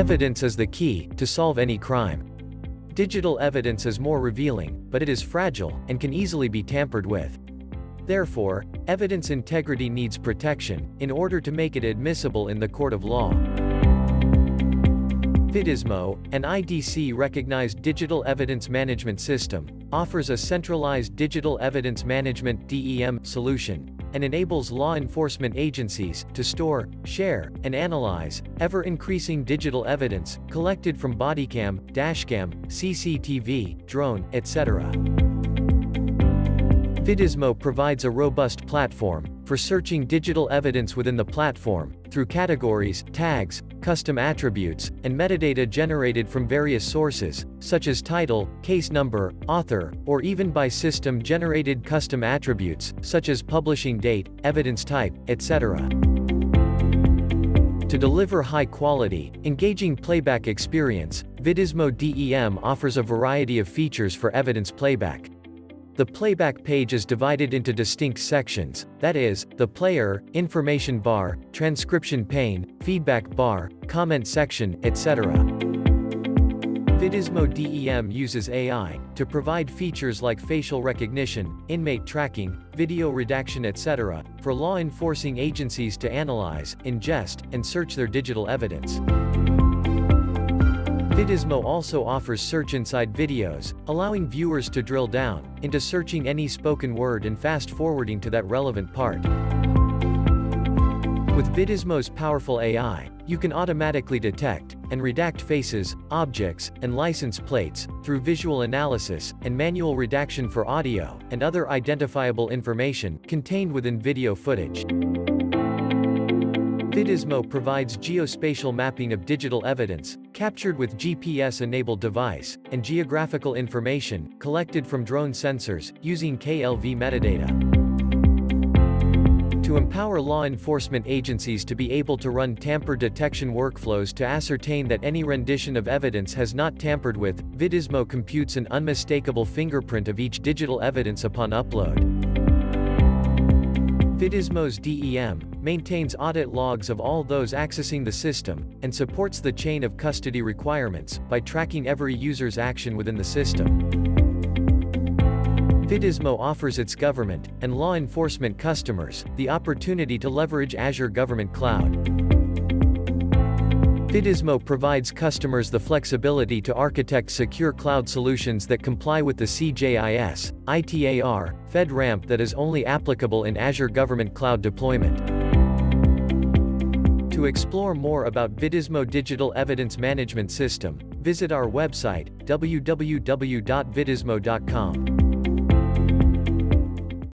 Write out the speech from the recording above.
Evidence is the key to solve any crime. Digital evidence is more revealing, but it is fragile and can easily be tampered with. Therefore, evidence integrity needs protection in order to make it admissible in the court of law. VIDIZMO, an IDC-recognized digital evidence management system, offers a centralized digital evidence management DEM solution and enables law enforcement agencies to store, share, and analyze ever-increasing digital evidence collected from bodycam, dashcam, CCTV, drone, etc. VIDIZMO provides a robust platform for searching digital evidence within the platform, through categories, tags, custom attributes, and metadata generated from various sources, such as title, case number, author, or even by system-generated custom attributes, such as publishing date, evidence type, etc. To deliver high-quality, engaging playback experience, VIDIZMO DEM offers a variety of features for evidence playback. The playback page is divided into distinct sections, that is, the player, information bar, transcription pane, feedback bar, comment section, etc. VIDIZMO DEM uses AI to provide features like facial recognition, inmate tracking, video redaction etc., for law enforcing agencies to analyze, ingest, and search their digital evidence. VIDIZMO also offers search inside videos, allowing viewers to drill down into searching any spoken word and fast forwarding to that relevant part. With VIDIZMO's powerful AI, you can automatically detect and redact faces, objects, and license plates through visual analysis and manual redaction for audio and other identifiable information contained within video footage. VIDIZMO provides geospatial mapping of digital evidence, captured with GPS-enabled device, and geographical information, collected from drone sensors, using KLV metadata. To empower law enforcement agencies to be able to run tamper detection workflows to ascertain that any rendition of evidence has not tampered with, VIDIZMO computes an unmistakable fingerprint of each digital evidence upon upload. VIDIZMO's DEM maintains audit logs of all those accessing the system, and supports the chain of custody requirements by tracking every user's action within the system. VIDIZMO offers its government and law enforcement customers the opportunity to leverage Azure Government Cloud. VIDIZMO provides customers the flexibility to architect secure cloud solutions that comply with the CJIS, ITAR, FedRAMP that is only applicable in Azure Government Cloud deployment. To explore more about VIDIZMO Digital Evidence Management System, visit our website, www.vidizmo.com.